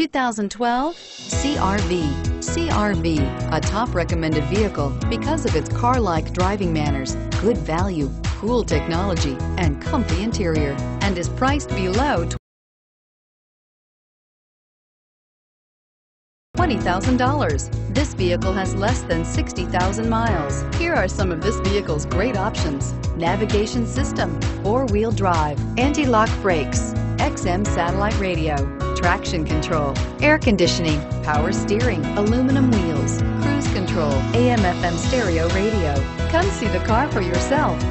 2012 CRV. CRV, a top recommended vehicle because of its car-like driving manners, good value, cool technology, and comfy interior, and is priced below $20,000. This vehicle has less than 60,000 miles. Here are some of this vehicle's great options. Navigation system, four-wheel drive, anti-lock brakes, XM satellite radio, traction control, air conditioning, power steering, aluminum wheels, cruise control, AM FM stereo radio. Come see the car for yourself.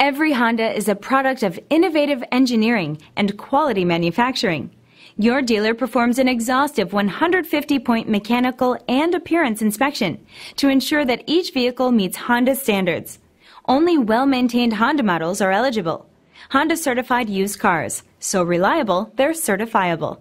Every Honda is a product of innovative engineering and quality manufacturing. Your dealer performs an exhaustive 150 point mechanical and appearance inspection to ensure that each vehicle meets Honda standards. Only well maintained Honda models are eligible. Honda certified used cars, so reliable they're certifiable.